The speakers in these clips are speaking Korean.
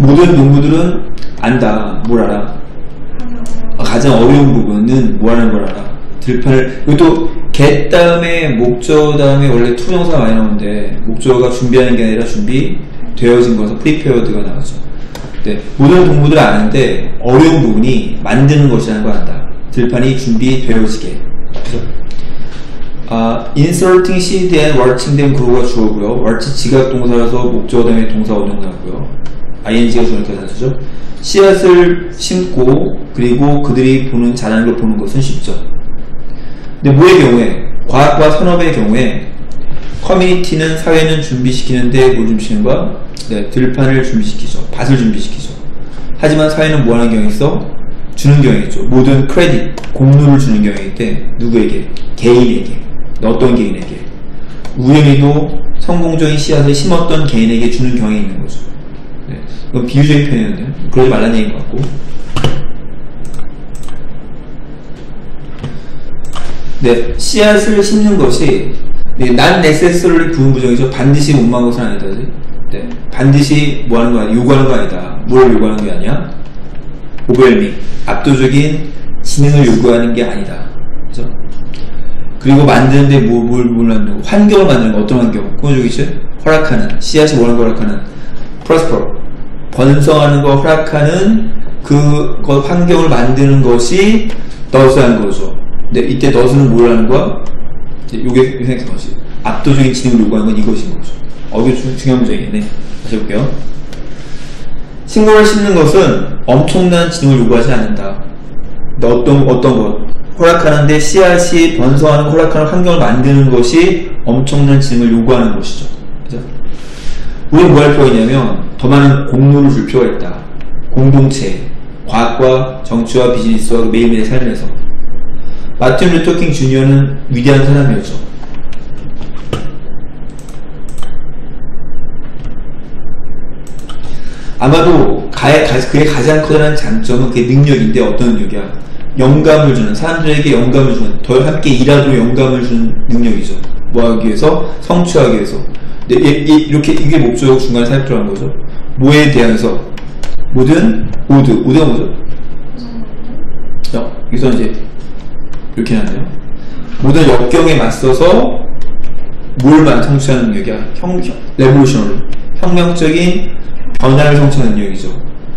모든 농부들은 안다. 뭘 알아? 가장 어려운 부분은 뭐하는 걸 알아? 들판을 이것도 get 다음에 목적 다음에 원래 투명사가 많이 나오는데 목적어가 준비하는 게 아니라 준비 되어진 거서 prepared가 나오죠. 네, 모든 동물들 아는데 어려운 부분이 만드는 것이라는 걸 안다. 들판이 준비되어지게. 그래서 아, inserting seed and watching them grow가 주어고요. watch 지각 동사라서 목적어 다음에 동사 원형 나고요. Ing가 주는 대사죠. 씨앗을 심고 그리고 그들이 보는 걸 보는 것은 쉽죠. 근데 뭐의 경우에 과학과 산업의 경우에 커뮤니티는 사회는 준비시키는데 뭘 준비시키는 거야? 네, 들판을 준비시키죠. 밭을 준비시키죠. 하지만 사회는 뭐 하는 경향이 있어? 주는 경향이 있죠. 모든 크레딧, 공로를 주는 경향이 있대. 누구에게? 개인에게. 어떤 개인에게? 우연히도 성공적인 씨앗을 심었던 개인에게 주는 경향이 있는 거죠. 네, 이건 비유적인 표현이었네요. 그러지 말라는 얘기인 것 같고. 네, 씨앗을 심는 것이 난 네세스를 구분 부정이죠. 반드시 못망한 것은 아니다지. 네, 반드시 뭐 하는 거 아니야? 요구하는 거 아니다. 뭘 요구하는 게 아니야? 오벨미 압도적인 지능을 요구하는 게 아니다. 그죠? 그리고 만드는데 뭐, 뭘, 뭘 만드는 거? 환경을 만드는 거, 어떤 환경? 꾸며주기죠? 허락하는, 씨앗이 뭐하는 거 허락하는, prosper. 번성하는 거 허락하는 그, 그 환경을 만드는 것이 너스한 거죠. 근데 이때 너스는 뭘 하는 거야? 요게 생각해 보시 압도적인 지능을 요구하는 건 이것인 거죠. 어, 이게 중, 중요한 문제이네. 다시 볼게요. 식물을 심는 것은 엄청난 지능을 요구하지 않는다. 어떤, 어떤 것? 허락하는데 씨앗이 번성하는 허락하는 환경을 만드는 것이 엄청난 지능을 요구하는 것이죠. 우리는 뭐 할 필요가 있냐면 더 많은 공로를 줄 필요가 있다. 공동체, 과학과 정치와 비즈니스와 그 매일매일의 삶에서 마틴 루터 킹 주니어는 위대한 사람이었죠. 아마도 가의, 그의 가장 커다란 장점은 그의 능력인데 어떤 능력이야? 영감을 주는 사람들에게 영감을 주는 더 함께 일하도록 영감을 주는 능력이죠. 뭐 하기 위해서 성취하기 위해서. 근데 이렇게 이게 목적 중간에 살펴한 거죠. 뭐에 대해서 모든 오드 오드가 뭐죠? 어, 여기서 이제 이렇게 하네요. 모든 역경에 맞서서 뭘만 성취하는 능력이야? 형, revolutionary 혁명적인 변화를 성취하는 능력이죠.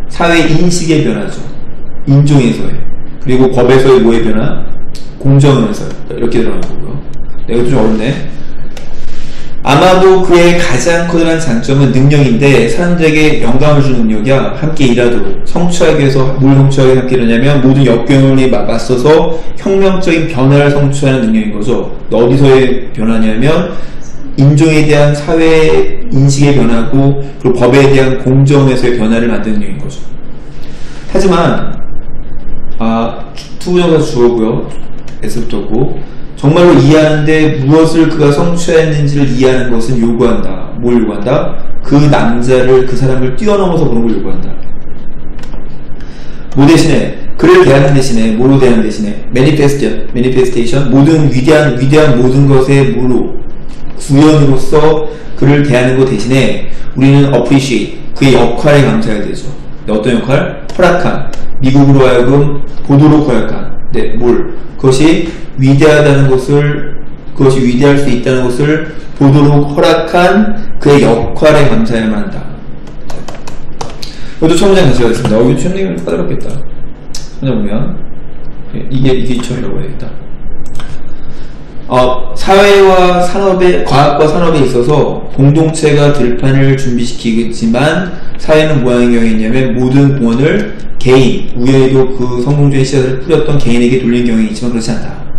사회 인식의 변화죠. 인종에서의 그리고 법에서의 뭐의 변화? 공정에서 이렇게 들어가는 거고요. 네, 이것도 좀 어렵네. 아마도 그의 가장 커다란 장점은 능력인데 사람들에게 영감을 주는 능력이야. 함께 일하도록 성취하기 위해서 뭘 성취하기 함께 일하냐면 모든 역경을 맞서서 혁명적인 변화를 성취하는 능력인 거죠. 어디서의 변화냐면 인종에 대한 사회 인식의 변화고 그리고 법에 대한 공정에서의 변화를 만드는 능력인 거죠. 하지만 아, 투부정사 주어고요. 에서부터고 정말로 이해하는데 무엇을 그가 성취했는지를 이해하는 것은 요구한다. 뭘 요구한다? 그 남자를 그 사람을 뛰어넘어서 보는 걸 요구한다. 뭐 대신에 그를 대하는 대신에 뭐로 대하는 대신에 manifest manifestation 모든 위대한 위대한 모든 것의 뭐로 구현으로서 그를 대하는 것 대신에 우리는 appreciate 그의 역할에 감사해야 되죠. 어떤 역할? 허락한 미국으로 하여금 보도록 허락한 네, 뭘 그것이 위대하다는 것을 그것이 위대할 수 있다는 것을 보도록 허락한 그의 역할에 감사해야만 한다. 이것도 처음 장 다시 가겠습니다. 어, 이거 처음 얘기면 까다롭겠다. 먼저 보면 이게 이게 처음이라고 해야겠다. 어, 사회와 산업의 과학과 산업에 있어서 공동체가 들판을 준비시키겠지만 사회는 경우에 있냐면 모든 공헌을 개인, 우연히도 그 성공주의 씨앗을 뿌렸던 개인에게 돌린 경향이 있지만 그렇지 않다.